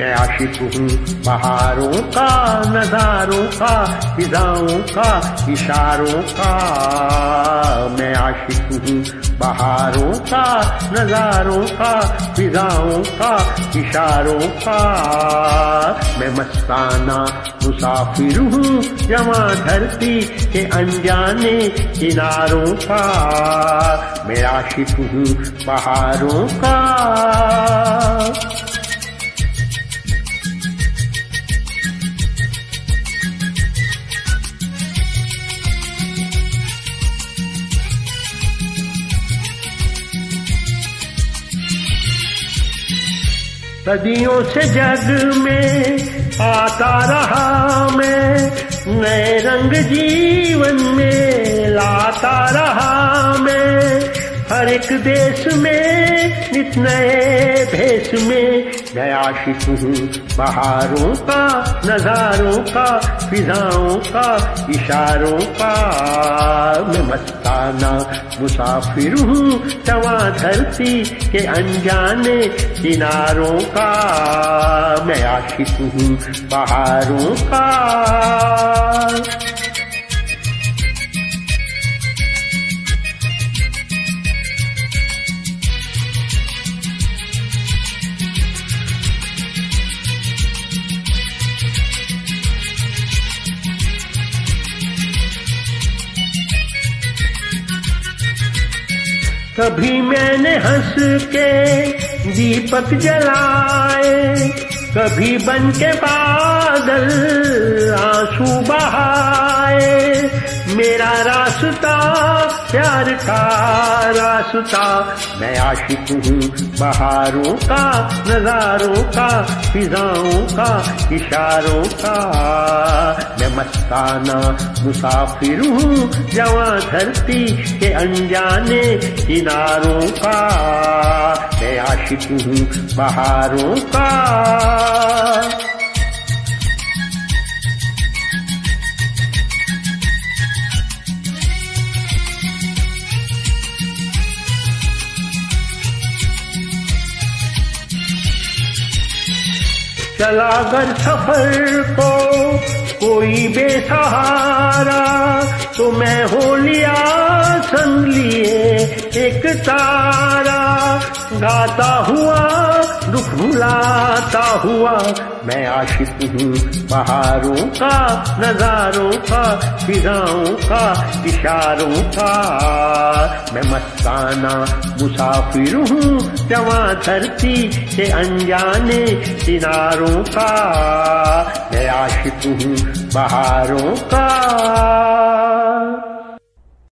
मैं आशिक हूँ बहारों का, नजारों का, फिजाओं का, इशारों का। मैं आशिक हूँ बहारों का, नजारों का, फिजाओं का, इशारों का। मैं मस्ताना मुसाफिर हूँ जमा धरती के अनजाने किनारों का। मैं आशिक हूँ पहाड़ों का। सदियों से जग में आता रहा मैं। नए रंग जीवन में लाता रहा मैं। हर एक देश में नित नए भेष में मैं आशिक हूँ बहारों का, नजारों का, फिजाओं का, इशारों का मैं मस्ताना मुसाफिर हूँ तवा धरती के अनजाने किनारों का। मैं आशिक हूँ बहारों का। कभी मैंने हंस के दीपक जलाए। कभी बन के बादल आँसू बहाए। मेरा रास्ता प्यार का रास्ता मैं आशिक हूँ बहारों का, नजारों का, फिजाओं का, इशारों का। मैं मस्ताना मुसाफिर हूँ जवा धरती के अनजाने किनारों का। मैं आशिक हूँ बहारों का। चला कर सफ़र को कोई बेसहारा तो मैं हो लिया संग लिए एक तारा। गाता हुआ भुलाता हुआ मैं आशिक हूँ बहारों का, नजारों का, फिजाओं का, इशारों का। मैं मस्ताना, मुसाफिर हूँ, जवा धरती के अनजाने किनारों का। मैं आशिक हूँ बहारों का।